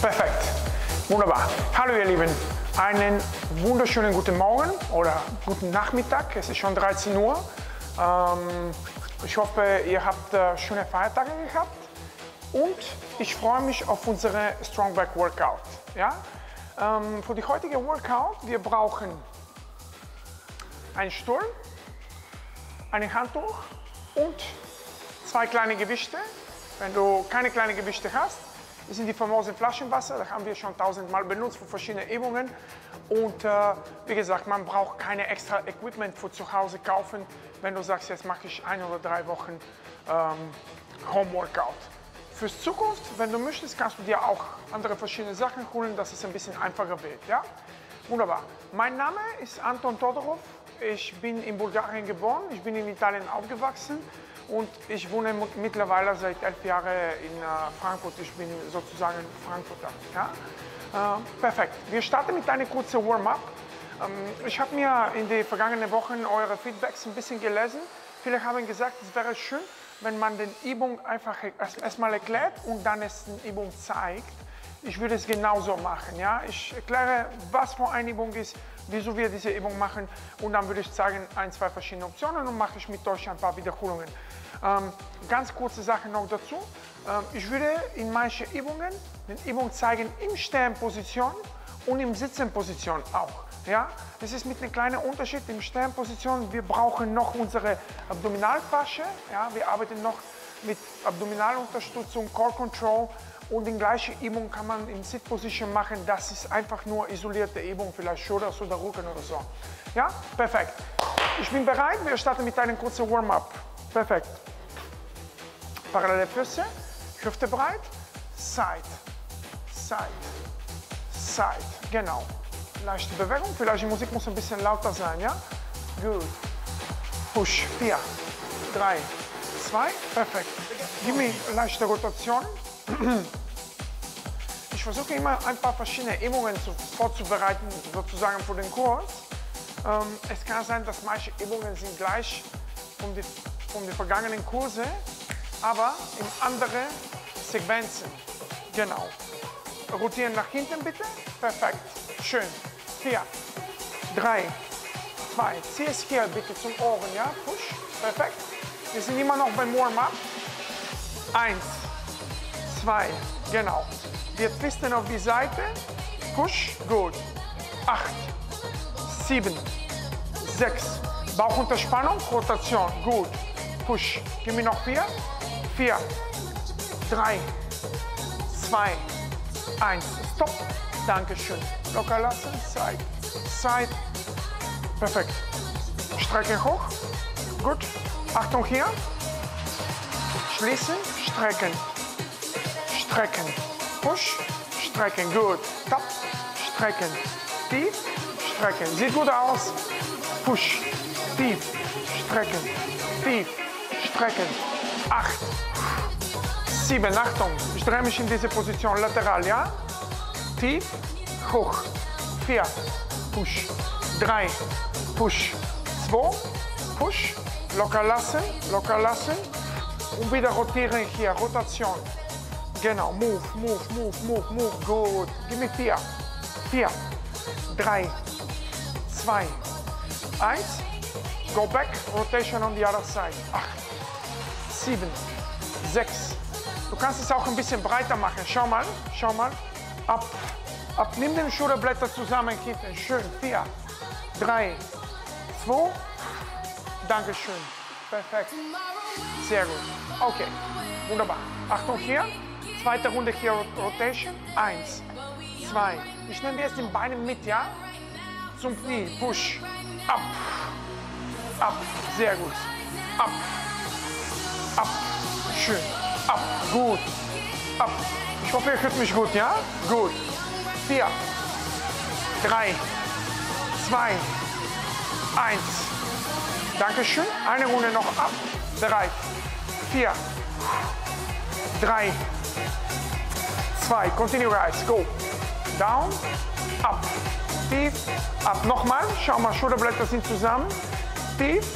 Perfekt. Wunderbar. Hallo ihr Lieben. Einen wunderschönen guten Morgen oder guten Nachmittag. Es ist schon 13 Uhr. Ähm, ich hoffe, ihr habt äh, schöne Feiertage gehabt. Und ich freue mich auf unsere Strong Back Workout. Ja? Ähm, für die heutige Workout, wir brauchen einen Stuhl, ein Handtuch und zwei kleine Gewichte. Wenn du keine kleinen Gewichte hast, das sind die famosen Flaschenwasser, das haben wir schon tausendmal benutzt für verschiedene Übungen. Und äh, wie gesagt, man braucht keine extra Equipment für zu Hause kaufen, wenn du sagst, jetzt mache ich ein oder drei Wochen ähm, Home Workout. Fürs Zukunft, wenn du möchtest, kannst du dir auch andere verschiedene Sachen holen, dass es ein bisschen einfacher wird. Ja? Wunderbar. Mein Name ist Anton Todorov. Ich bin in Bulgarien geboren, ich bin in Italien aufgewachsen und ich wohne mittlerweile seit elf Jahren in äh, Frankfurt. Ich bin sozusagen Frankfurter. Ja? Äh, perfekt. Wir starten mit einem kurzen Warm-up. Ähm, ich habe mir in den vergangenen Wochen eure Feedbacks ein bisschen gelesen. Viele haben gesagt, es wäre schön, wenn man den Übung einfach erstmal erklärt und dann es die Übung zeigt. Ich würde es genauso machen. Ja? Ich erkläre, was für eine Übung ist, wieso wir diese Übung machen und dann würde ich zeigen ein, zwei verschiedene Optionen und mache ich mit euch ein paar Wiederholungen. Ähm, ganz kurze Sache noch dazu. Ähm, ich würde in manchen Übungen die Übung zeigen im Sternposition und im Sitzenposition auch. Ja, das ist mit einem kleinen Unterschied. Im Sternposition, wir brauchen noch unsere Abdominalfasche. Ja, wir arbeiten noch mit Abdominalunterstützung, Core Control und die gleiche Übung kann man in Sit-Position machen. Das ist einfach nur isolierte Übung, vielleicht Shoulders oder Rücken oder so. Ja, perfekt. Ich bin bereit. Wir starten mit einem kurzen Warm-up. Perfekt. Parallele Füße, Hüfte breit, Side, Side, Side. Genau. Leichte Bewegung. Vielleicht die Musik muss ein bisschen lauter sein, ja? Gut. Push. Vier, drei, zwei. Perfekt. Gib mir leichte Rotation. Ich versuche immer ein paar verschiedene Übungen zu, vorzubereiten, sozusagen für den Kurs. Ähm, es kann sein, dass manche Übungen sind gleich den, von den vergangenen Kurse, aber in andere Sequenzen. Genau. Rotieren nach hinten bitte. Perfekt. Schön. Vier, drei, zwei. Zieh es hier bitte zum Ohren, ja? Push. Perfekt. Wir sind immer noch beim Warm-up. Eins, zwei, genau. Wir twisten auf die Seite. Push, gut. Acht, sieben, sechs. Bauch unter Spannung, Rotation, gut. Push. Gib mir noch vier. Vier, drei, zwei, eins. Stopp. Dankeschön. Locker lassen. Side, Side. Perfekt. Strecke hoch. Gut. Achtung hier. Schließen, strecken. Strecken. Push, strecken. Gut. Tap, strecken. Tief, strecken. Sieht gut aus. Push, tief, strecken. Tief, strecken. Acht, sieben. Achtung. Ich drehe mich in diese Position lateral, ja? Tief, hoch. Vier, push. Drei, push. Zwei, push. Locker lassen, locker lassen. Und wieder rotieren hier, Rotation. Genau, move, move, move, move, move. Gut. Gib mir vier. Vier, drei, zwei, eins. Go back, rotation on the other side. Acht, sieben, sechs. Du kannst es auch ein bisschen breiter machen. Schau mal, schau mal. Ab, ab. Nimm den Schulterblätter zusammen, hinten. Schön. Vier, drei, zwei. Dankeschön. Perfekt. Sehr gut. Okay. Wunderbar. Achtung hier. Zweite Runde hier Rotation. Eins, zwei. Ich nehme jetzt den Beinen mit, ja? Zum Knie. Push. Ab. Ab. Sehr gut. Ab. Ab. Schön. Ab. Gut. Ab. Ich hoffe, ihr hört mich gut, ja? Gut. Vier. Drei. Zwei. Eins. Dankeschön. Eine Runde noch ab. Bereit. Vier. Drei. Zwei. Continue rise. Go. Down. Up. Tief. Ab. Nochmal. Schau mal, Schulterblätter sind zusammen. Tief.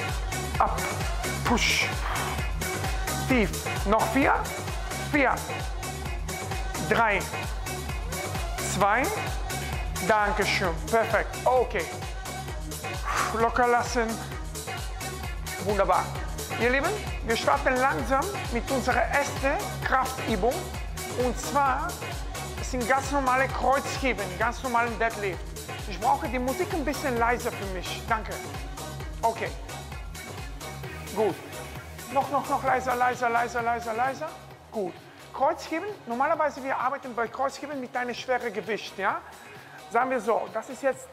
Ab. Push. Tief. Noch vier. Vier. drei, zwei, Dankeschön, perfekt, okay. Locker lassen, wunderbar. Ihr Lieben, wir starten langsam mit unserer ersten Kraftübung und zwar sind ganz normale Kreuzheben, ganz normalen Deadlift. Ich brauche die Musik ein bisschen leiser für mich, danke. Okay, gut. Noch, noch, noch leiser, leiser, leiser, leiser, leiser. Gut. Kreuzheben, normalerweise wir arbeiten bei Kreuzheben mit einem schweren Gewicht, ja. Sagen wir so, das ist jetzt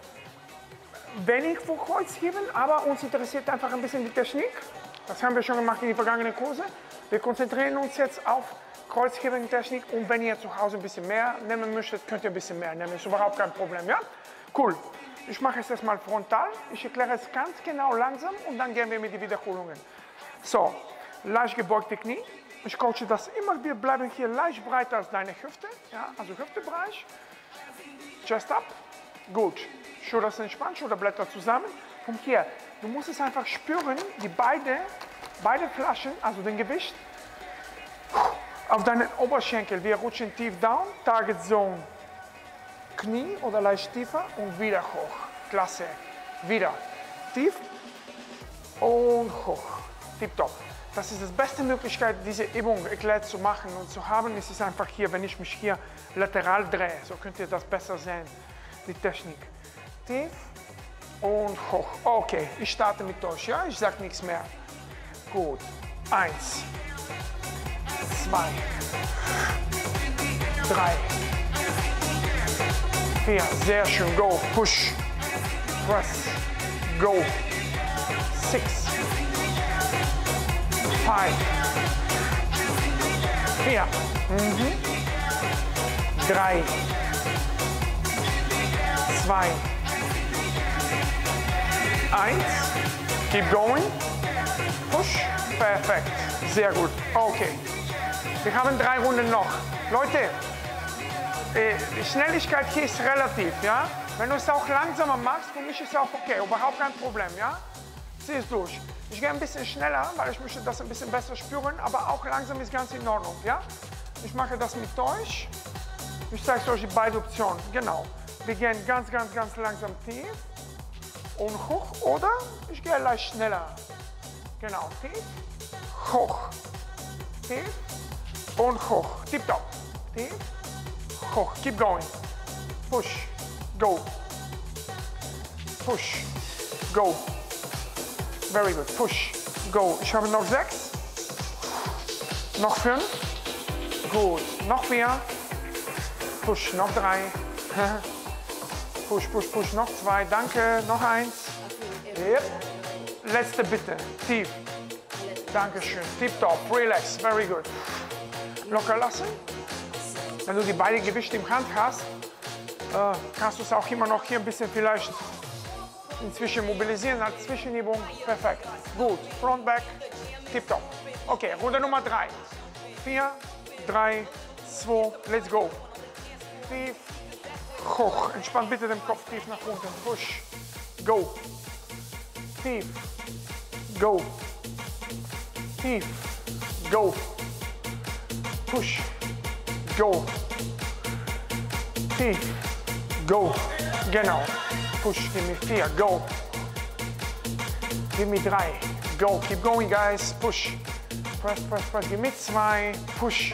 wenig für Kreuzheben, aber uns interessiert einfach ein bisschen die Technik. Das haben wir schon gemacht in den vergangenen Kurse. Wir konzentrieren uns jetzt auf Kreuzheben-Technik und wenn ihr zu Hause ein bisschen mehr nehmen möchtet, könnt ihr ein bisschen mehr nehmen. Ist überhaupt kein Problem, ja? Cool. Ich mache es erstmal frontal. Ich erkläre es ganz genau langsam und dann gehen wir mit den Wiederholungen. So, leicht gebeugte Knie. Ich coache das immer. Wir bleiben hier leicht breiter als deine Hüfte. Ja, also Hüftebereich. Chest up. Gut. Schulter entspannt, Schulterblätter zusammen. Und hier, du musst es einfach spüren, die beide, beide Flaschen, also den Gewicht, auf deinen Oberschenkel. Wir rutschen tief down, Target Zone. Knie oder leicht tiefer und wieder hoch. Klasse. Wieder. Tief und hoch. Tipptopp. Das ist die beste Möglichkeit, diese Übung erklärt zu machen und zu haben. Es ist einfach hier, wenn ich mich hier lateral drehe. So könnt ihr das besser sehen, die Technik. Tief und hoch. Okay, ich starte mit euch, ja? Ich sage nichts mehr. Gut. Eins, zwei, drei, vier. Sehr schön. Go. Push. Press. Go. Six. Five. Vier. Mhm. Drei. Zwei. Eins. Keep going. Push. Perfekt. Sehr gut. Okay. Wir haben drei Runden noch. Leute, äh, die Schnelligkeit hier ist relativ, ja? Wenn du es auch langsamer machst, für mich ist es auch okay, überhaupt kein Problem, ja? Zieh es durch. Ich gehe ein bisschen schneller, weil ich möchte das ein bisschen besser spüren, aber auch langsam ist ganz in Ordnung, ja? Ich mache das mit euch. Ich zeige euch die beiden Optionen, genau. Wir gehen ganz, ganz, ganz langsam tief und hoch oder ich gehe leicht schneller. Genau, tief, hoch, tief und hoch. Tipptopp. Tief, hoch. Keep going. Push, go. Push, go. Very good. Push, go. Ich habe noch sechs. Noch fünf. Gut. Noch vier. Push, noch drei. Push, push, push. Noch zwei. Danke. Noch eins. Yep. Letzte bitte. Tief. Dankeschön. Tipptopp. Relax. Very good. Locker lassen. Wenn du die beiden Gewichte im Hand hast, äh, kannst du es auch immer noch hier ein bisschen vielleicht inzwischen mobilisieren als Zwischenübung. Perfekt. Gut. Front, Back. Tipptopp. Okay, Runde Nummer drei. Vier, drei, zwei, let's go. Tief, hoch. Entspann bitte den Kopf tief nach unten. Push. Go. Tief. Go. Tief. Go. Push. Go. Tief. Go. Genau. Push. Give me vier. Go. Give me drei. Go. Keep going, guys. Push. Press, press, press. Give me zwei. Push.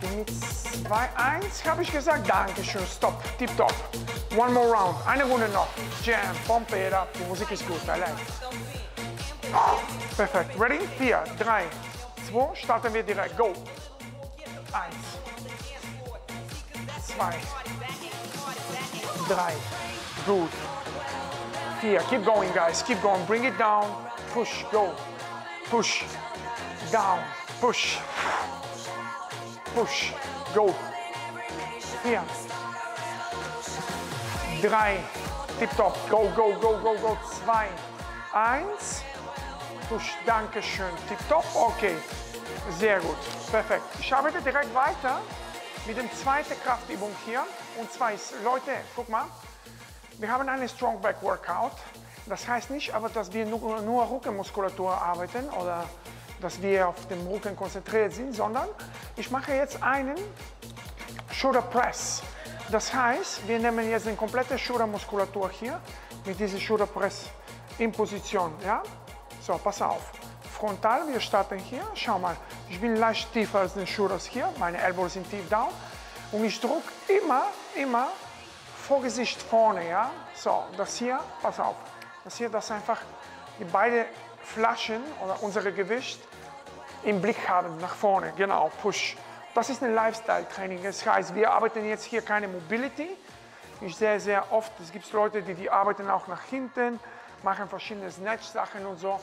Give me zwei. Eins, habe ich gesagt. Dankeschön. Stop. Tip top. One more round. Eine Runde noch. Jam. Pump it up. Die Musik ist gut. I like. Perfekt. Ready? Vier, drei, zwei. Starten wir direkt. Go. Eins. Zwei. Drei. Gut. Vier. Keep going, guys. Keep going. Bring it down. Push. Go. Push. Down. Push. Push. Go. Vier. Drei. Tip top. Go, go, go, go, go. Zwei. Eins. Push. Dankeschön. Tip top. Okay. Sehr gut. Perfekt. Ich arbeite direkt weiter mit der zweiten Kraftübung hier. Und zwar ist, Leute, guck mal, wir haben eine Strong Back Workout. Das heißt nicht aber, dass wir nur, nur Rückenmuskulatur arbeiten oder dass wir auf den Rücken konzentriert sind, sondern ich mache jetzt einen Shoulder Press. Das heißt, wir nehmen jetzt die komplette Schultermuskulatur hier mit dieser Shoulder Press in Position. Ja? So, pass auf. Frontal, wir starten hier. Schau mal, ich bin leicht tiefer als die Shoulders hier. Meine Ellbogen sind tief down. Und ich drücke immer, immer vor Gesicht vorne. Ja? So, das hier, pass auf. Das hier, das einfach die beiden Flaschen oder unser Gewicht im Blick haben, nach vorne. Genau, Push. Das ist ein Lifestyle-Training. Das heißt, wir arbeiten jetzt hier keine Mobility. Ich sehe sehr oft, es gibt Leute, die, die arbeiten auch nach hinten, machen verschiedene Snatch-Sachen und so.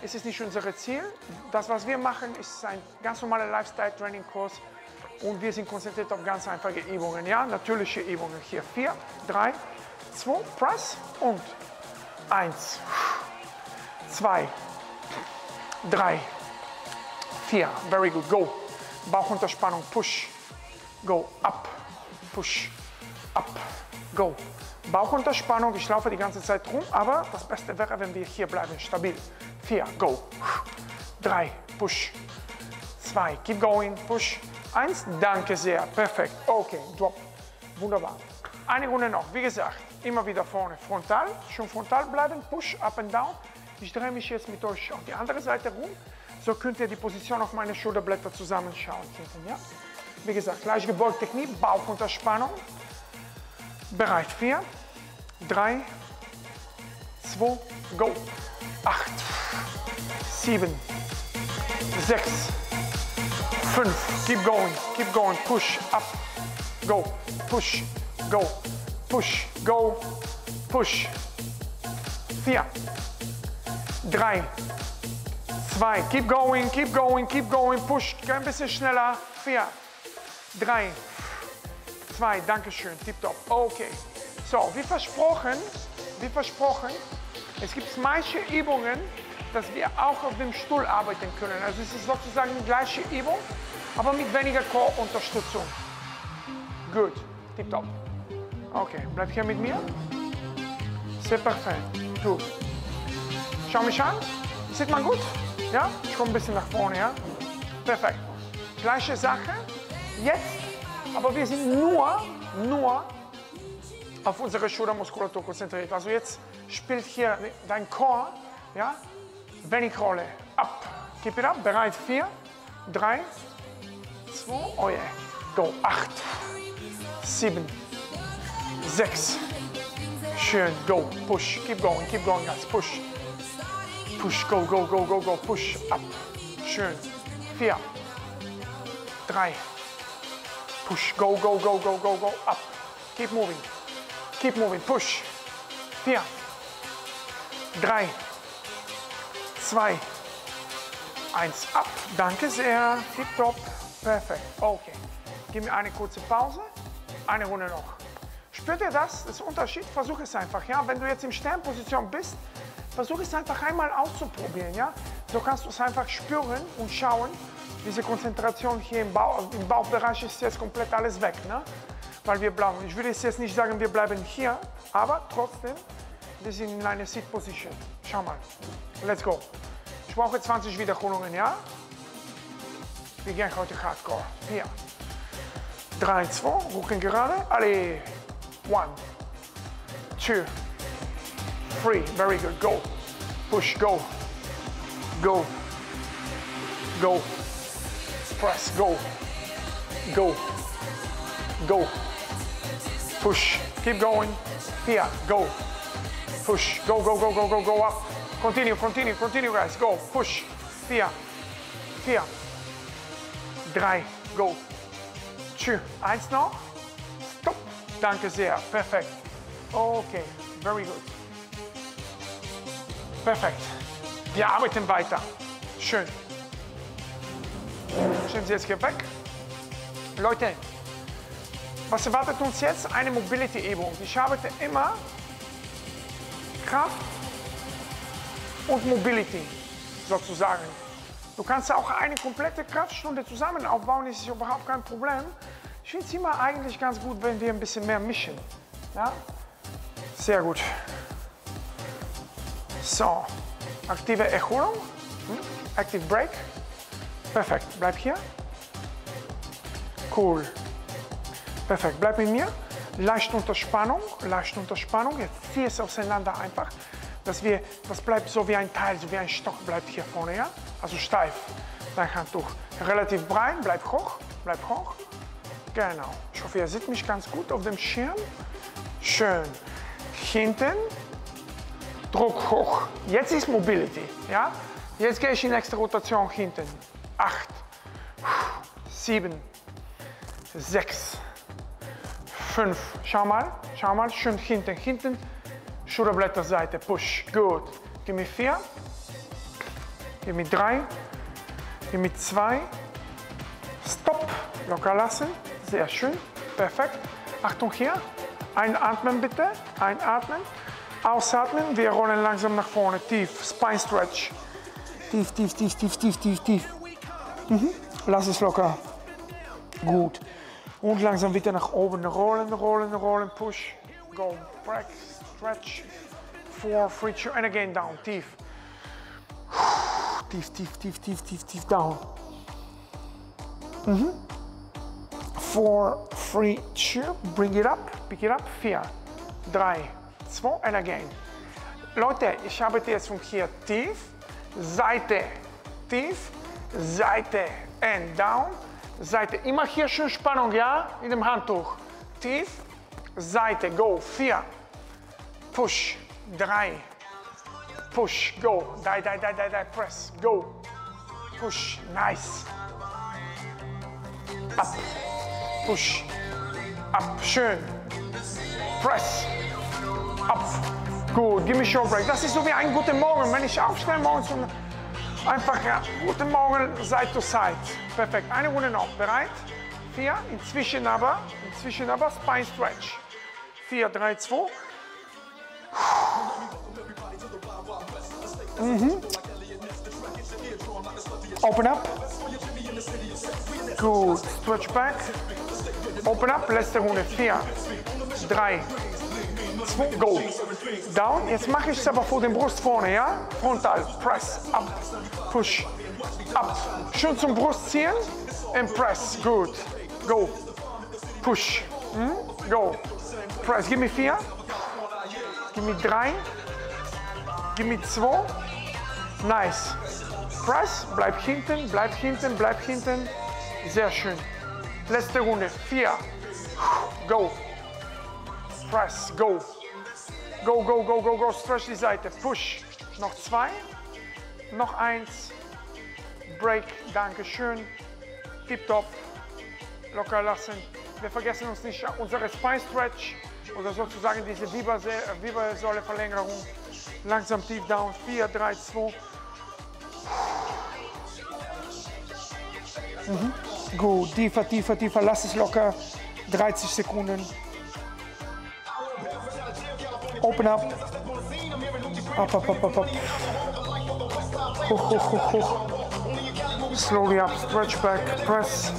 Es ist nicht unser Ziel. Das, was wir machen, ist ein ganz normaler Lifestyle-Training-Kurs und wir sind konzentriert auf ganz einfache Übungen. Ja, natürliche Übungen. Hier vier, drei, zwei, Press und eins, zwei, drei, vier. Very good. Go. Bauchunterspannung, push, go, up, push, up, go. Bauchunterspannung, ich laufe die ganze Zeit rum, aber das Beste wäre, wenn wir hier bleiben, stabil. Vier, go. Drei, push. Zwei, keep going, push. Eins, danke sehr, perfekt. Okay, drop. Wunderbar. Eine Runde noch, wie gesagt, immer wieder vorne, frontal, schon frontal bleiben, push, up and down. Ich drehe mich jetzt mit euch auf die andere Seite rum. So könnt ihr die Position auf meine Schulterblätter zusammenschauen. Ja? Wie gesagt, gleich gebeugte Knie, Bauchunterspannung. Bereit. Vier, drei, zwei, go. Acht, sieben, sechs, fünf. Keep going, keep going. Push, up, go. Push, go. Push, go. Push. Vier, drei, zwei, keep going, keep going, keep going, push, ein bisschen schneller, vier, drei, zwei, danke schön, tipptopp, okay. So, wie versprochen, wie versprochen, es gibt manche Übungen, dass wir auch auf dem Stuhl arbeiten können. Also es ist sozusagen die gleiche Übung, aber mit weniger Core-Unterstützung. Gut, tipptopp. Okay, bleib hier mit mir. C'est parfait. Gut. Schau mich an. Sieht man gut? Ja? Ich komme ein bisschen nach vorne, ja? Perfekt. Gleiche Sache. Jetzt, aber wir sind nur, nur auf unsere Schultermuskulatur konzentriert. Also jetzt spielt hier dein Core, ja? Wenig Rolle. Ab. Keep it up. Bereit. Vier, drei, zwei, oh yeah. Go. Acht, sieben, sechs. Schön. Go. Push. Keep going. Keep going, guys. Push. Push, go, go, go, go, go, push, up. Schön. Vier. Drei. Push, go, go, go, go, go, go, up. Keep moving. Keep moving, push. Vier. Drei. Zwei. Eins, up. Danke sehr. Tip top. Perfekt. Okay. Gib mir eine kurze Pause. Eine Runde noch. Spürt ihr das? Das ist Unterschied. Versuch es einfach. Ja? Wenn du jetzt in Sternposition bist, Versuch es einfach einmal auszuprobieren. Ja? So kannst du es einfach spüren und schauen. Diese Konzentration hier im, Bauch, im Bauchbereich ist jetzt komplett alles weg. Ne? Weil wir bleiben. Ich würde jetzt nicht sagen, wir bleiben hier, aber trotzdem, wir sind in einer Sit Position. Schau mal. Let's go. Ich brauche 20 Wiederholungen, ja? Wir gehen heute Hardcore. Hier. 3, 2, Rücken gerade. Alle. 1, 2, Three, very good, go. Push, go. Go. Go. Press, go. Go. Go. Push, keep going. Here, go. Push, go, go, go, go, go, go up. Continue, continue, continue guys, go. Push, vier, vier, drei, go. Two, eins noch. Stop. Danke sehr, perfekt. Okay, very good. Perfekt. Wir arbeiten weiter. Schön. Stellen Sie jetzt hier weg. Leute, was erwartet uns jetzt? Eine Mobility-Übung. Ich arbeite immer Kraft und Mobility sozusagen. Du kannst auch eine komplette Kraftstunde zusammen aufbauen, ist überhaupt kein Problem. Ich finde es immer eigentlich ganz gut, wenn wir ein bisschen mehr mischen. Ja? Sehr gut. So, aktive Erholung. Hm? Active Break. Perfekt, bleib hier. Cool. Perfekt, bleib mit mir. Leicht unter Spannung, leicht unter Spannung. Jetzt zieh es auseinander einfach, dass wir, das bleibt so wie ein Teil, so wie ein Stock bleibt hier vorne, ja? Also steif. Dein Handtuch relativ breit, bleib hoch, bleib hoch. Genau. Ich hoffe, ihr seht mich ganz gut auf dem Schirm. Schön. Hinten, Druck hoch. Jetzt ist Mobility, ja? Jetzt gehe ich in nächste Rotation hinten. Acht, sieben, sechs, fünf. Schau mal, schau mal, schön hinten, hinten. Schulterblätterseite, push, gut. Gib mir vier, gib mir drei, gib mir zwei. Stopp, locker lassen, sehr schön, perfekt. Achtung hier, einatmen bitte, einatmen. Ausatmen, wir rollen langsam nach vorne, tief, Spine Stretch. Tief, tief, tief, tief, tief, tief, tief. Mhm. Lass es locker. Gut. Und langsam wieder nach oben. Rollen, rollen, rollen, push. Go, break, stretch. Four, three, two, and again down, tief. Tief, tief, tief, tief, tief, tief, down. Mhm. Four, three, two, bring it up, pick it up. Vier, drei, zwei, and again. Leute, ich arbeite jetzt von hier tief, Seite, tief, Seite, and down, Seite. Immer hier schön Spannung, ja, in dem Handtuch. Tief, Seite, go, vier, push, drei, push, go, die, die, die, die, die, press, go, push, nice, up, push, up, schön, press, up, gut, give me short break. Das ist so wie ein guten Morgen, wenn ich aufstehe morgens und einfach, ja, guten Morgen, Side to Side. Perfekt, eine Runde noch, bereit? Vier, inzwischen aber, inzwischen aber Spine Stretch. Vier, drei, zwei. Mhm. Open up. Gut, stretch back. Open up, letzte Runde. Vier, drei, zwei, go. Down. Jetzt mache ich es aber vor dem Brust vorne, ja? Frontal, press, up, push, up. Schön zum Brust ziehen and press. Gut. Go. Push. Hm? Go. Press. Gib mir vier. Gib mir drei. Gib mir zwei. Nice. Press. Bleib hinten, bleib hinten, bleib hinten. Sehr schön. Letzte Runde. Vier. Go. Press. Go. Go, go, go, go, go. Stretch die Seite. Push. Noch zwei. Noch eins. Break. Dankeschön. Tipptopp. Locker lassen. Wir vergessen uns nicht unsere Spine Stretch oder sozusagen diese Wirbelsäule-Verlängerung. Langsam tief down. 4, 3, 2. Mhm. Gut, tiefer, tiefer, tiefer. Lass es locker. 30 Sekunden. Open up. Up, up, up, up, up. Hoch, hoch, hoch, hoch. Slowly up, stretch back, press.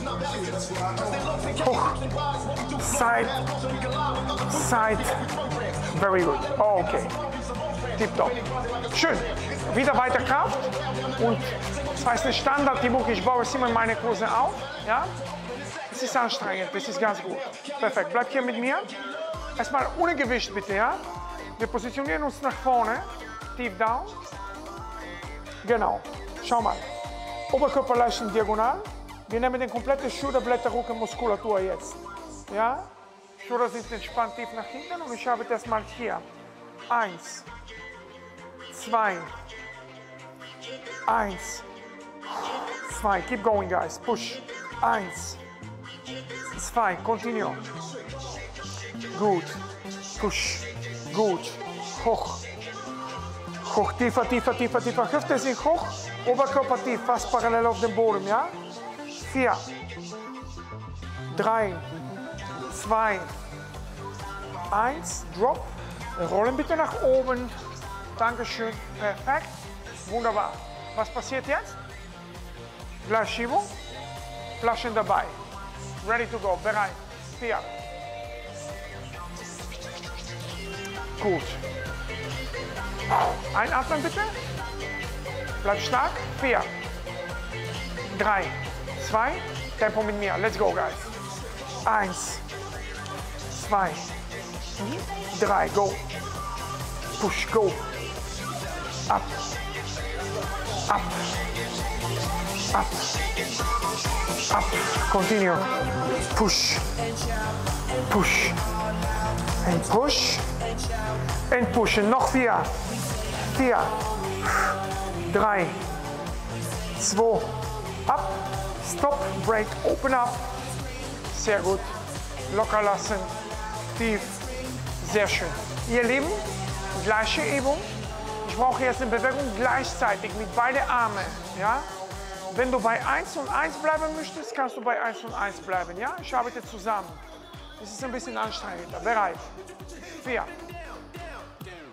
Hoch. Side. Side. Very good. Okay. Tipptopp. Schön. Wieder weiter Kraft. Und das heißt eine Standardübung. Ich baue es immer in meine Kurse auf. Ja? Es ist anstrengend, das ist ganz gut. Perfekt. Bleib hier mit mir. Erstmal ohne Gewicht bitte, ja? Wir positionieren uns nach vorne, tief down. Genau. Schau mal. Oberkörper leicht in diagonal. Wir nehmen den kompletten Schulterblätter-Rückenmuskulatur jetzt. Ja? Schulter sind entspannt tief nach hinten und ich habe das mal hier. Eins, zwei, eins, zwei. Keep going, guys. Push. Eins, zwei. Continue. Gut. Push. Gut. Hoch. Hoch. Tiefer, tiefer, tiefer, tiefer. Hüfte sind hoch. Oberkörper tief, fast parallel auf dem Boden, ja? Vier. Drei. Zwei. Eins. Drop. Rollen bitte nach oben. Dankeschön. Perfekt. Wunderbar. Was passiert jetzt? Gleisschiebung. Flaschen dabei. Ready to go. Bereit. Vier. Gut. Einatmen bitte. Bleib stark. Vier. Drei. Zwei. Tempo mit mir. Let's go, guys. Eins. zwei, drei, go. Push, go. Up, up, up, up. Continue. Push, push, and push, and push. En nog vier, vier, drei, zwei, up, stop, break, open up. Sehr gut. Locker lassen, tief, sehr schön. Ihr Lieben, gleiche Übung. Ich brauche jetzt eine Bewegung gleichzeitig mit beiden Armen. Ja? Wenn du bei 1 und 1 bleiben möchtest, kannst du bei 1 und 1 bleiben. Ja? Ich arbeite zusammen. Es ist ein bisschen anstrengender. Bereit? 4,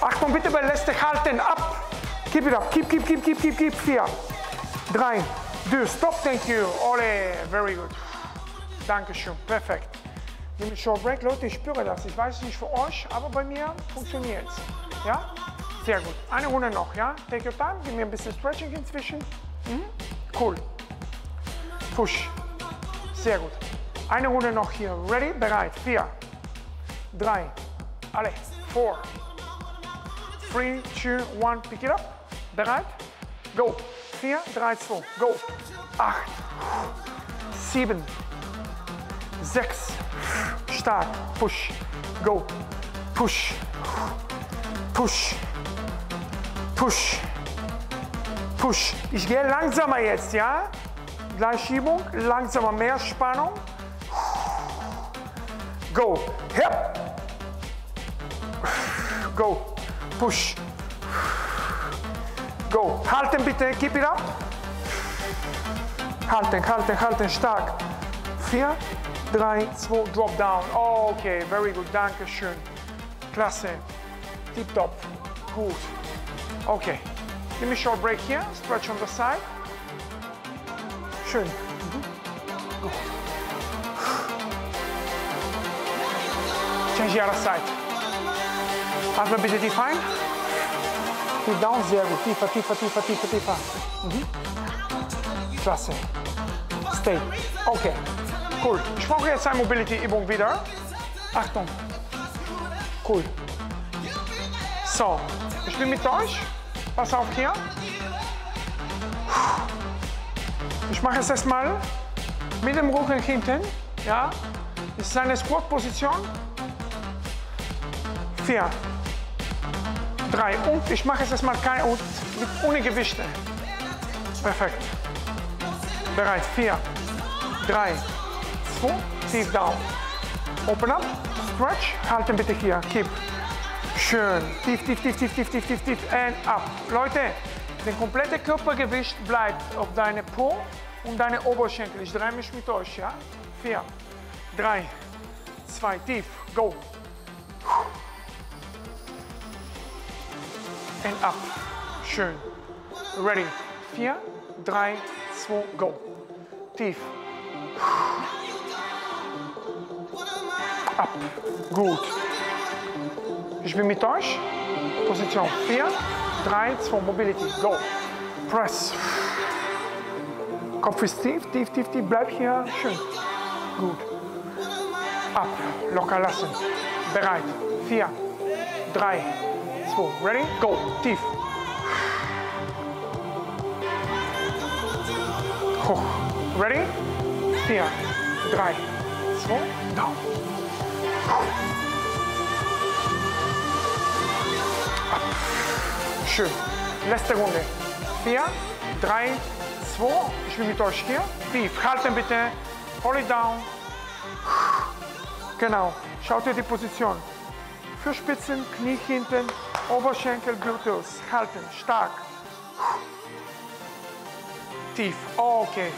Achtung, bitte belässt halten, ab, keep it up, keep, keep, keep, keep, keep, keep, 4, 3, 2, stop, thank you, ole, very good, Dankeschön, perfekt. Nimm Short Break, Leute, ich spüre das. Ich weiß nicht für euch, aber bei mir funktioniert es. Ja? Sehr gut. Eine Runde noch, ja? Take your time, gib mir ein bisschen Stretching inzwischen. Mhm. Cool. Push. Sehr gut. Eine Runde noch hier. Ready? Bereit. Vier, drei, alle. Four, three, two, one. Pick it up. Bereit? Go. Vier, drei, zwei. Go. Acht, sieben, sechs, stark, push, go, push, push, push, push. Ich gehe langsamer jetzt, ja? Gleichschiebung, langsamer, mehr Spannung. Go, hip, go, push, go. Halten bitte, keep it up. Halten, halten, halten, stark. Vier, 3, 2, drop down. Okay, very good, danke schön. Klasse. Tip top. Gut. Okay. Give me a short break here. Stretch on the side. Schön. Mhm. Change the other side. Atme bitte tief ein. Tief down, sehr gut. Tiefer, tiefer, tiefer, tiefer, tiefer. Mhm. Klasse. Stay. Okay. Cool. Ich brauche jetzt eine Mobility-Übung wieder. Achtung. Cool. So, ich bin mit euch. Pass auf hier. Ich mache es erstmal mit dem Rücken hinten. Ja. Das ist eine Squat-Position. Vier. Drei. Und ich mache es erstmal kein mit ohne Gewichte. Perfekt. Bereit. Vier. Drei. Zwei. Tief down. Open up. Stretch. Halten bitte hier. Keep. Schön. Tief, tief, tief, tief, tief, tief, tief, tief. And up. Leute, das komplette Körpergewicht bleibt auf deine Po und deine Oberschenkel. Ich drehe mich mit euch, ja? Vier, drei, zwei, tief. Go. And up. Schön. Ready. Vier, drei, zwei, go. Tief. Ab. Gut. Ich bin mit euch. Position 4, 3, 2, Mobility. Go. Press. Kopf ist tief, tief, tief, tief. Bleib hier. Schön. Gut. Ab. Locker lassen. Bereit. 4, 3, 2. Ready? Go. Tief. Hoch. Ready? 4, 3, 2, down. Ab. Schön. Letzte Runde. 4, 3, 2. Ich bin mit euch hier. Tief. Halten bitte. Hold it down. Genau. Schaut ihr die Position. Fußspitzen, Knie hinten, Oberschenkel, Gluteus. Halten. Stark. Tief. Okay.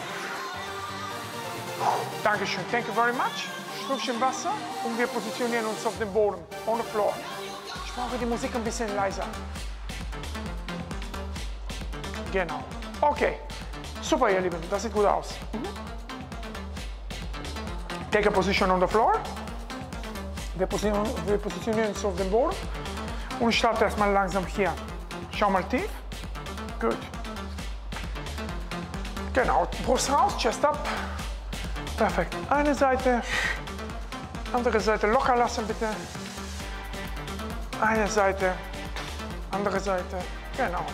Dankeschön. Thank you very much. Schlückchen Wasser und wir positionieren uns auf dem Boden, on the floor. Ich brauche die Musik ein bisschen leiser. Genau. Okay. Super, ihr Lieben. Das sieht gut aus. Take a position on the floor. Wir positionieren uns auf dem Boden und starte erstmal langsam hier. Schau mal tief. Gut. Genau, Brust raus, Chest up. Perfekt. Eine Seite, andere Seite locker lassen bitte. Eine Seite, andere Seite. Genau.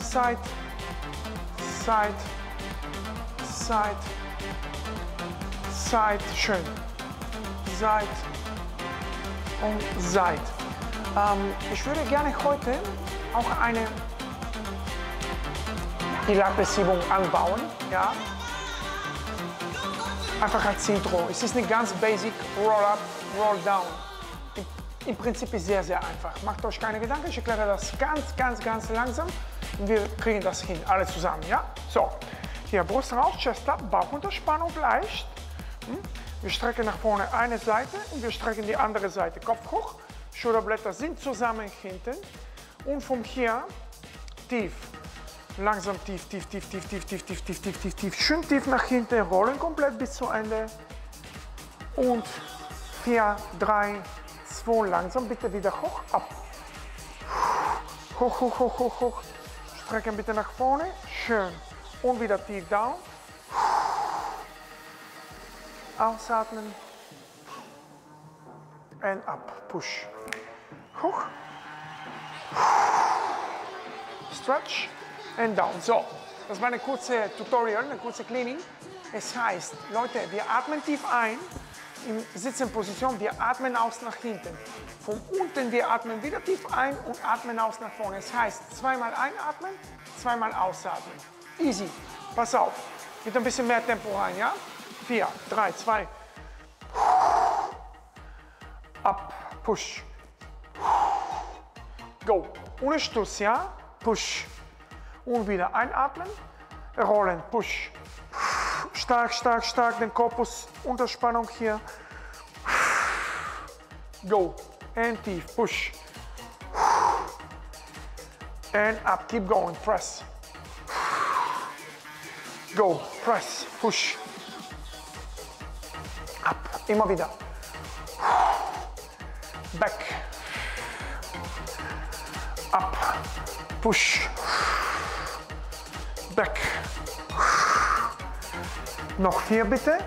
Side, Side, Side, Side. Schön. Side und Side. Ähm, ich würde gerne heute auch eine Pilates-Übung anbauen. Ja? Einfach als Intro. Es ist eine ganz basic Roll-Up, Roll-Down. Im Prinzip ist sehr, sehr einfach. Macht euch keine Gedanken, ich erkläre das ganz, ganz, ganz langsam und wir kriegen das hin, alle zusammen, ja? So, hier Brust raus, Chest up, Bauch unter Spannung leicht. Hm? Wir strecken nach vorne eine Seite und wir strecken die andere Seite. Kopf hoch, Schulterblätter sind zusammen hinten und von hier tief. Langsam tief, tief, tief, tief, tief, tief, tief, tief, tief, tief, tief. Schön tief nach hinten, rollen komplett bis zu Ende. Und 4, 3, 2, langsam bitte wieder hoch, ab. Hoch, hoch, hoch, hoch, hoch. Strecken bitte nach vorne, schön. Und wieder tief down. Ausatmen. Und ab, push. Hoch. Stretch and down. So, das war eine kurze Tutorial, eine kurze Cleaning. Es heißt, Leute, wir atmen tief ein, in Sitzenposition, wir atmen aus nach hinten. Von unten, wir atmen wieder tief ein und atmen aus nach vorne. Es heißt, zweimal einatmen, zweimal ausatmen. Easy. Pass auf. Mit ein bisschen mehr Tempo rein, ja? Vier, drei, zwei. Up, push. Go. Ohne Stuss, ja? Push. Und wieder einatmen, rollen, push. Stark, stark, stark, den Korpus unter Spannung hier. Go. And tief, push. And up, keep going, press. Go, press, push. Up, immer wieder. Back. Push back. Noch vier bitte.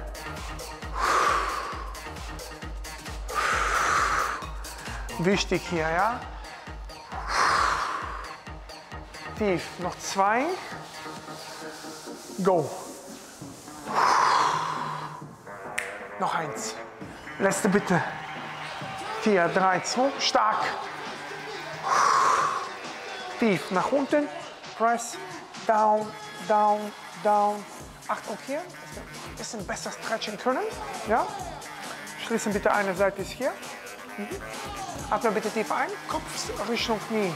Wichtig hier, ja. Tief. Noch zwei. Go. Noch eins. Letzte bitte. Vier, drei, zwei. Stark. Tief nach unten. Press down, down, down. Achtung hier, dass wir ein bisschen besser stretchen können. Ja? Schließen bitte eine Seite ist hier. Mhm. Atmen bitte tief ein, Kopf Richtung Knie.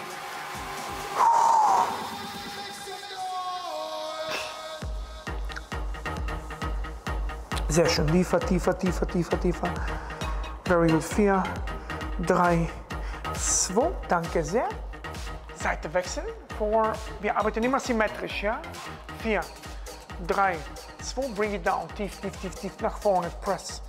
Sehr schön, tiefer, tiefer, tiefer, tiefer, tiefer. Very good. Vier, drei, zwei. Danke sehr. Seite wechseln. Four. Wir arbeiten immer symmetrisch, ja? Vier, drei, zwei. Bring it down. Tief, tief, tief, tief nach vorne. Press.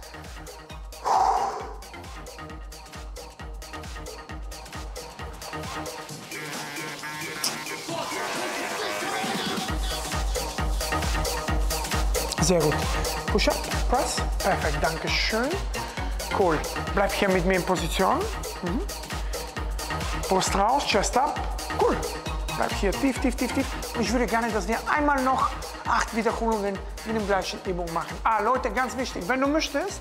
Sehr gut. Push up, press. Perfekt, danke schön. Cool. Bleib hier mit mir in Position. Mhm. Brust raus, chest up. Cool. Bleib hier tief, tief, tief, tief. Ich würde gerne, dass wir einmal noch acht Wiederholungen mit dem gleichen Übung machen. Ah, Leute, ganz wichtig, wenn du möchtest,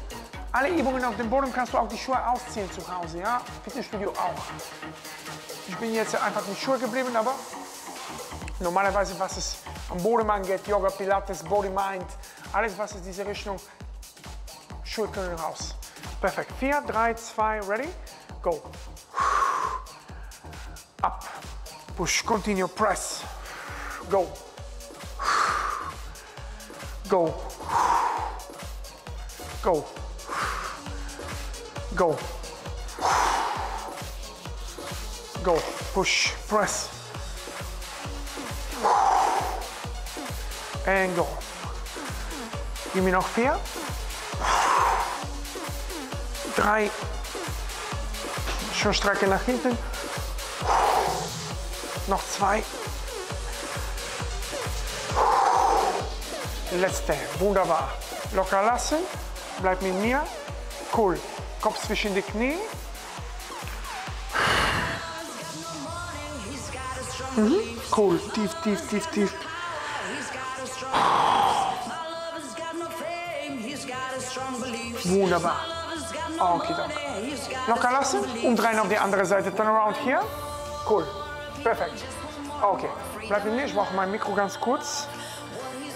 alle Übungen auf dem Boden kannst du auch die Schuhe ausziehen zu Hause, ja? Fitnessstudio auch. Ich bin jetzt einfach mit Schuhe geblieben, aber normalerweise, was es am Boden angeht, Yoga, Pilates, Body, Mind, alles, was in diese Richtung, Schuhe können raus. Perfekt. 4, 3, 2, ready? Go. Up. Push, continue, press. Go. Go. Go. Go. Go. Push. Press. And go. Gib mir noch vier. Drei. Schön Strecke nach hinten. Noch zwei. Letzte. Wunderbar. Locker lassen. Bleib mit mir. Cool. Kopf zwischen die Knie. Mhm. Cool. Tief, tief, tief, tief. Wunderbar. Okay, danke. Locker lassen. Umdrehen auf die andere Seite. Turnaround hier. Cool. Perfekt. Okay. Bleib mit mir. Ich brauche mein Mikro ganz kurz.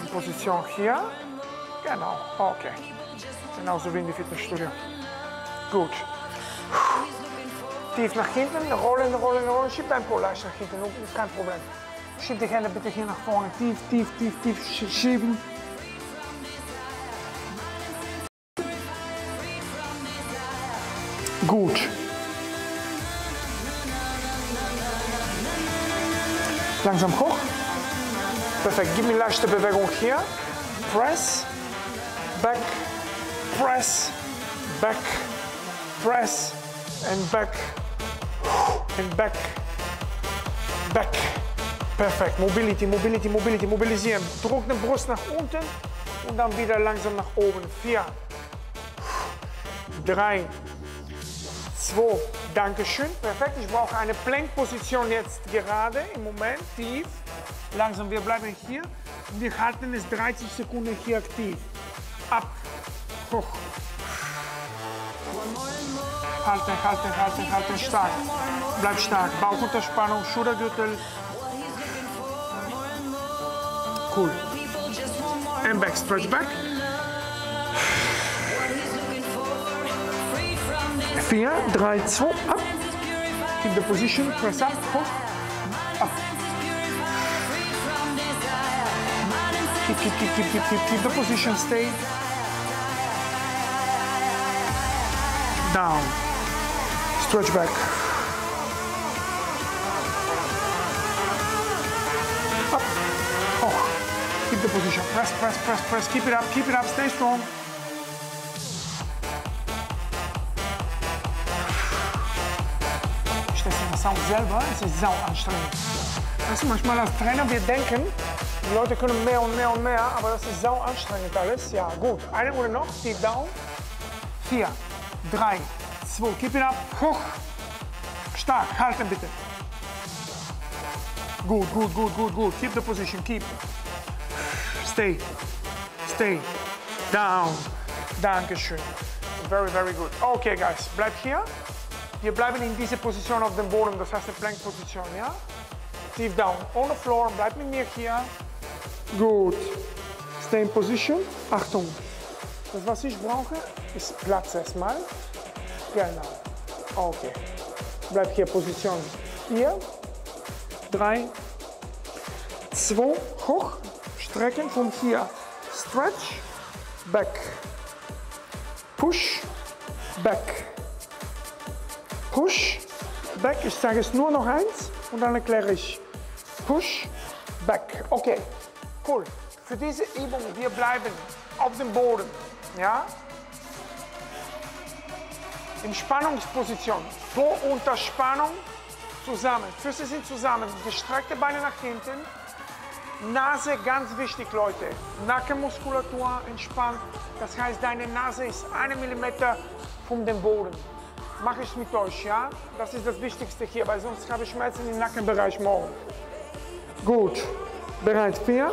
In Position hier. Genau. Okay. Genauso wie in die Fitnessstudio. Gut. Tief nach hinten. Rollen, rollen, rollen. Schieb dein Po leicht nach hinten. Kein Problem. Schieb die Hände bitte hier nach vorne. Tief, tief, tief, tief schieben. Gut. Langsam hoch. Perfekt. Gib mir leichte Bewegung hier. Press. Back. Press. Back. Press. And back. And back. Back. Perfekt. Mobility, Mobility, Mobility. Mobilisieren. Druck die Brust nach unten und dann wieder langsam nach oben. Vier. Drei. Zwei. Dankeschön. Perfekt. Ich brauche eine Plankposition jetzt gerade im Moment. Tief. Langsam. Wir bleiben hier. Wir halten es 30 Sekunden hier aktiv. Ab. Hoch. Halten, halten, halten, halten. Stark. Bleib stark. Bauchunterspannung, Schultergürtel. Cool. And back. Stretch back. Vier, drei, zwei, ab. Keep the position, press up, up. Keep, keep, keep, keep, keep, keep, keep the position, stay. Down. Stretch back. Up, hoch. Keep the position, press, press, press, press. Keep it up, keep it up, stay strong. Sound selber, es ist sau anstrengend. Weißt du, manchmal als Trainer, wir denken, die Leute können mehr und mehr und mehr, aber das ist sau anstrengend alles. Ja, gut. Eine Runde noch, deep down. Vier, drei, zwei, keep it up, hoch. Stark, halten bitte. Gut, gut, gut, gut, gut. Keep the position, keep. Stay, stay, down. Dankeschön. Very, very good. Okay, guys, bleibt hier. Wir bleiben in dieser Position auf dem Boden, das heißt eine Plank-Position, ja? Deep down, on the floor, bleib mit mir hier. Gut. Stay in position. Achtung. Das, was ich brauche, ist Platz erstmal. Genau. Okay. Bleib hier, Position. Hier. Drei. Zwei. Hoch. Strecken von hier. Stretch. Back. Push. Back. Push, back. Ich sage es nur noch eins und dann erkläre ich. Push, back. Okay, cool. Für diese Übung, wir bleiben auf dem Boden. Ja? In Spannungsposition. Po unter Spannung zusammen. Füße sind zusammen. Gestreckte Beine nach hinten. Nase ganz wichtig, Leute. Nackenmuskulatur entspannt. Das heißt, deine Nase ist einen Millimeter von dem Boden mache ich mit euch, ja? Das ist das Wichtigste hier, weil sonst habe ich Schmerzen im Nackenbereich morgen. Gut. Bereit? Vier,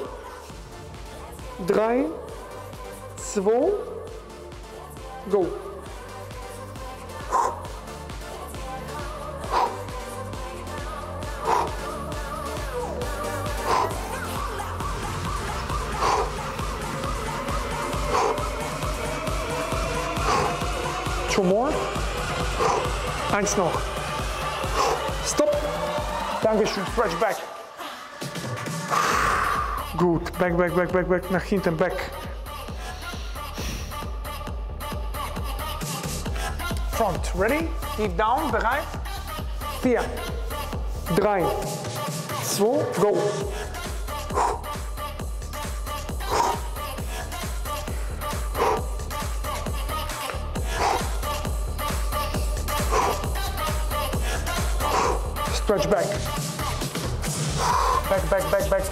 drei, zwei, go. Two more. Eins noch. Stop. Dankeschön. Stretch back. Gut. Back, back, back, back, back. Nach hinten, back. Front. Ready? Deep down. Bereit? Vier, drei, zwei, go. Stretch back. Back, back, back, back.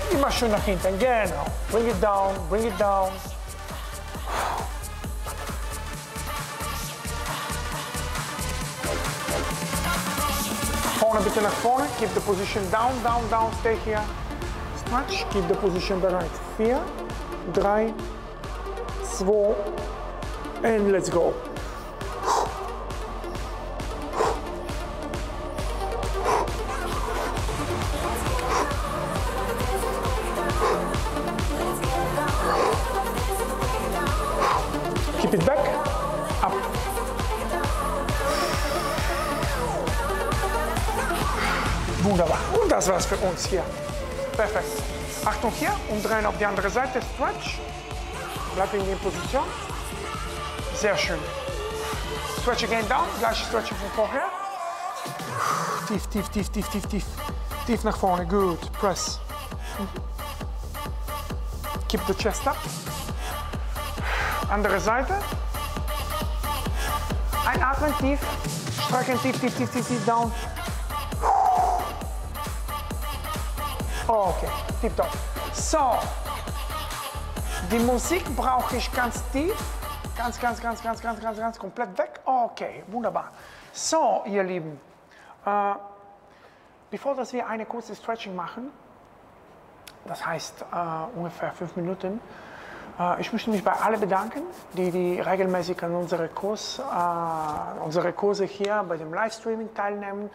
Nach hinten. Genau. Bring it down, bring it down. Vorne bitte nach vorne. Keep the position down, down, down. Stay here. Stretch. Keep the position bereit. Vier, drei, and let's go. Wunderbar. Und das war's für uns hier. Perfekt. Achtung hier, umdrehen auf die andere Seite. Stretch. Bleib in der Position. Sehr schön. Stretch again down. Gleiche Stretching von vorher. Tief, tief, tief, tief, tief, tief. Tief nach vorne. Good. Press. Keep the chest up. Andere Seite. Einatmen, tief. Strecken, tief, tief, tief, tief, tief, down. Okay, tipptopp. So, die Musik brauche ich ganz tief. Ganz, ganz, ganz, ganz, ganz, ganz, ganz komplett weg. Okay, wunderbar. So, ihr Lieben, äh, bevor dass wir eine kurze Stretching machen, das heißt äh, ungefähr fünf Minuten, äh, ich möchte mich bei allen bedanken, die, die regelmäßig an unsere, Kurs, äh, unsere Kurse hier bei dem Livestreaming teilnehmen.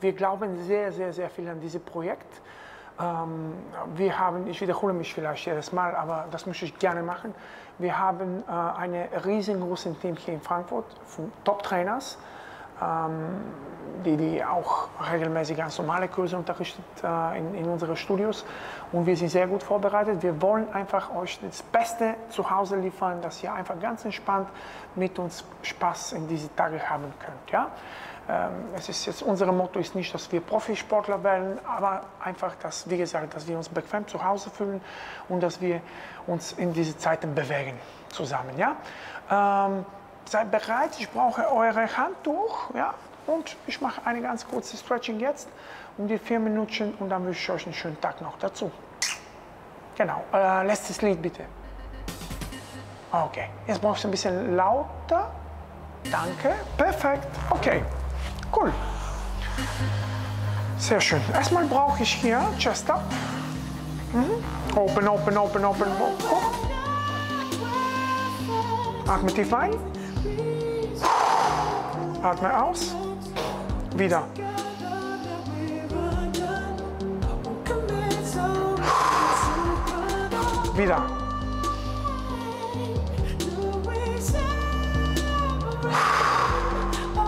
Wir glauben sehr, sehr, sehr viel an dieses Projekt. Ähm, wir haben, ich wiederhole mich vielleicht jedes Mal, aber das möchte ich gerne machen. Wir haben äh, ein riesengroßes Team hier in Frankfurt von Top-Trainers, ähm, die, die auch regelmäßig ganz normale Kurse unterrichtet äh, in, in unseren Studios. Und wir sind sehr gut vorbereitet. Wir wollen einfach euch das Beste zu Hause liefern, dass ihr einfach ganz entspannt mit uns Spaß in diese Tage haben könnt. Ja? Ähm, es ist jetzt, unser Motto ist nicht, dass wir Profisportler werden, aber einfach, dass, wie gesagt, dass wir uns bequem zu Hause fühlen und dass wir uns in diese Zeiten bewegen zusammen. Ja? Ähm, seid bereit, ich brauche eure Handtuch. Ja? Und ich mache eine ganz kurze Stretching jetzt um die vier Minuten und dann wünsche ich euch einen schönen Tag noch dazu. Genau, äh, letztes Lied bitte. Okay, jetzt brauchst du ein bisschen lauter. Danke, perfekt. Okay, cool. Sehr schön. Erstmal brauche ich hier Chest Up. Mhm. Open, open, open, open. open. Atme tief ein. Atme aus. Wieder. Wieder.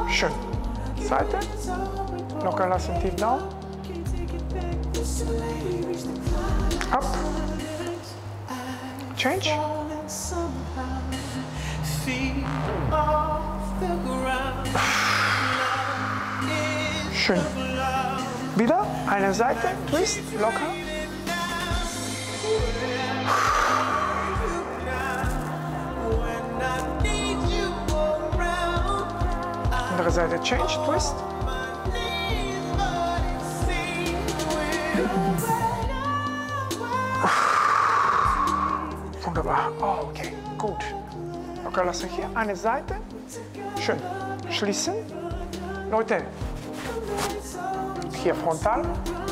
Schön. Seite. Locker lassen, tief down. Up. Change. Schön. Wieder eine Seite, Twist, locker. Andere Seite, Change, Twist. Wunderbar. Oh, okay, gut. Locker lassen hier eine Seite. Schön. Schließen. Leute, hier frontal.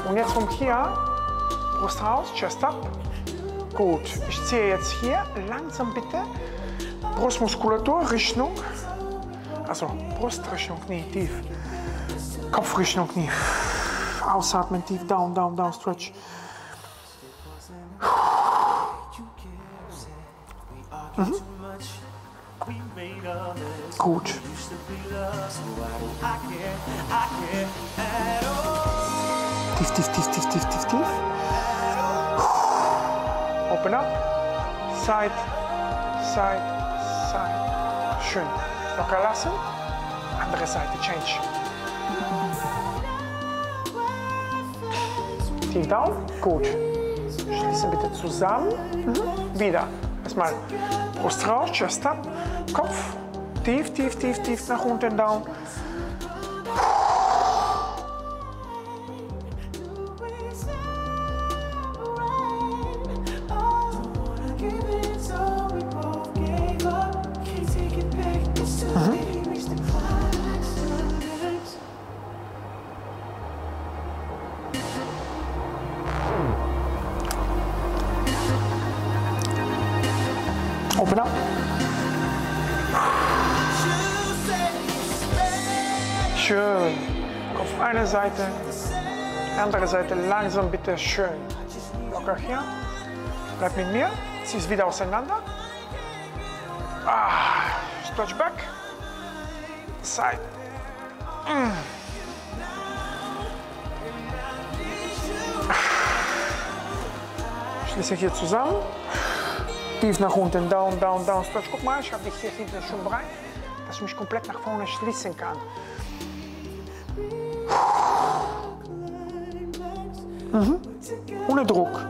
Und jetzt von hier, Brust raus, Chest up. Gut, ich ziehe jetzt hier langsam bitte Brustmuskulatur, Richtung, also Brustrichtung, Knie, tief. Kopfrichtung, Knie. Ausatmen, tief, down, down, down, stretch. Mhm. Gut. Tief, tief, tief, tief, tief, tief, tief. Open up. Side, side, side. Schön. Locker lassen. Andere Seite, change. Tief down, gut. Schließen bitte zusammen. Mhm. Wieder. Erstmal Brust raus, Chest up, Kopf. Tief, tief, tief, tief nach unten, down. Seite langsam bitte schön. Locker hier. Bleib mit mir. Zieh es wieder auseinander. Ah, stretch back. Side. Mm. Schließe hier zusammen. Tief nach unten, down, down, down, stretch. Guck mal, ich habe dich hier hinten schon breit, dass ich mich komplett nach vorne schließen kann. Ohne Druck.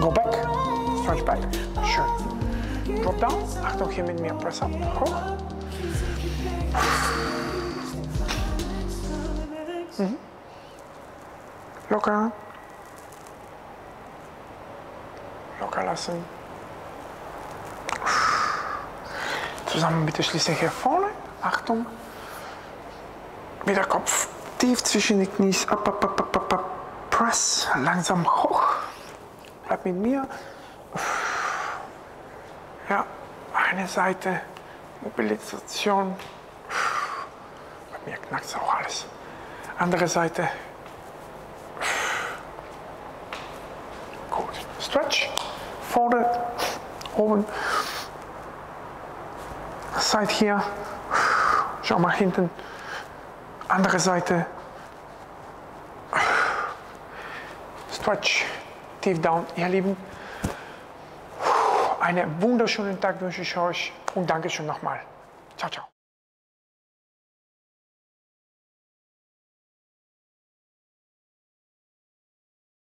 Go back, stretch back. Schön. Drop down. Achtung hier mit mir. Press up. Hoch. Mhm. Locker. Locker lassen. Zusammen bitte schließen hier vorne. Achtung. Wieder Kopf tief zwischen die Knie. Up, up, up, up, up. Press. Langsam hoch. Bleib mit mir. Ja, eine Seite. Mobilisation. Bei mir knackt auch alles. Andere Seite. Gut. Stretch. Vorne, oben. Seid hier. Schau mal hinten. Andere Seite. Stretch. Tief down. Ihr Lieben. Einen wunderschönen Tag wünsche ich euch und danke schön nochmal. Ciao, ciao.